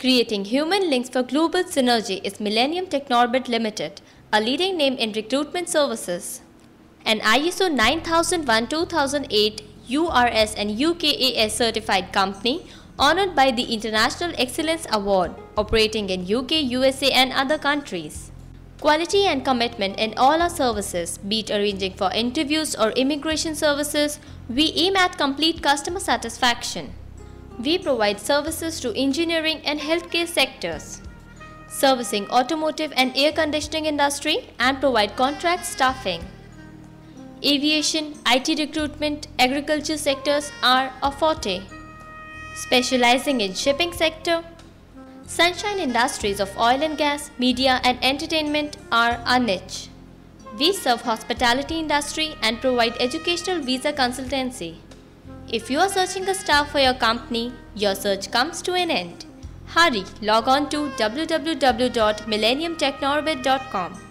Creating human links for global synergy is Millennium Technorbit Limited, a leading name in recruitment services. An ISO 9001-2008 URS and UKAS certified company honored by the International Excellence Award, operating in UK, USA and other countries. Quality and commitment in all our services, be it arranging for interviews or immigration services, we aim at complete customer satisfaction. We provide services to engineering and healthcare sectors, servicing automotive and air conditioning industry and provide contract staffing. Aviation, IT recruitment, agriculture sectors are a forte. Specializing in shipping sector, Sunshine industries of oil and gas, media and entertainment are our niche. We serve hospitality industry and provide educational visa consultancy. If you are searching a staff for your company, your search comes to an end. Hurry, log on to www.millenniumtechnorbit.com.